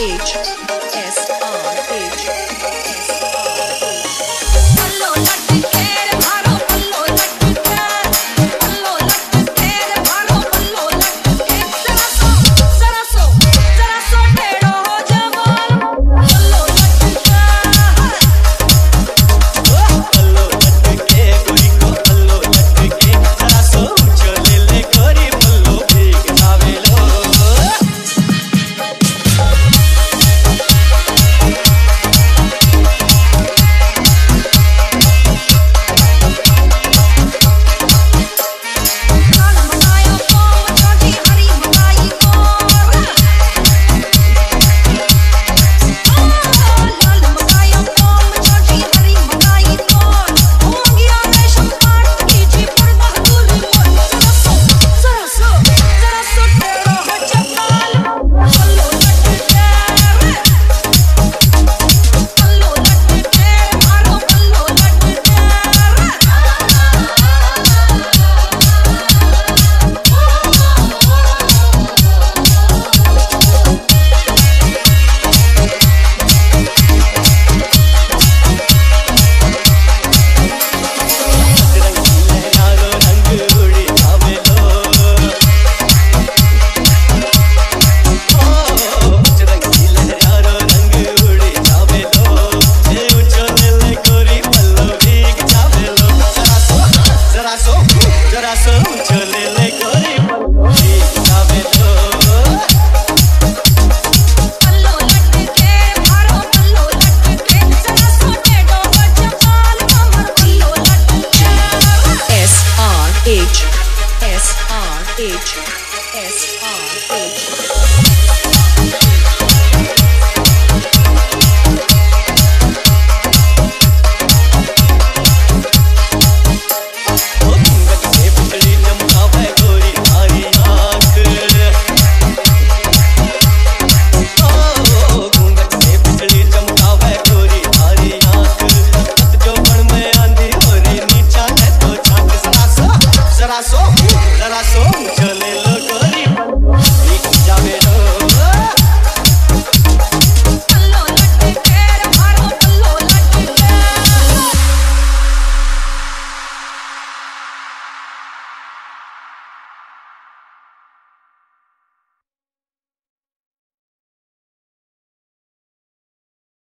Age. H S R H S R H सो जरा सो चले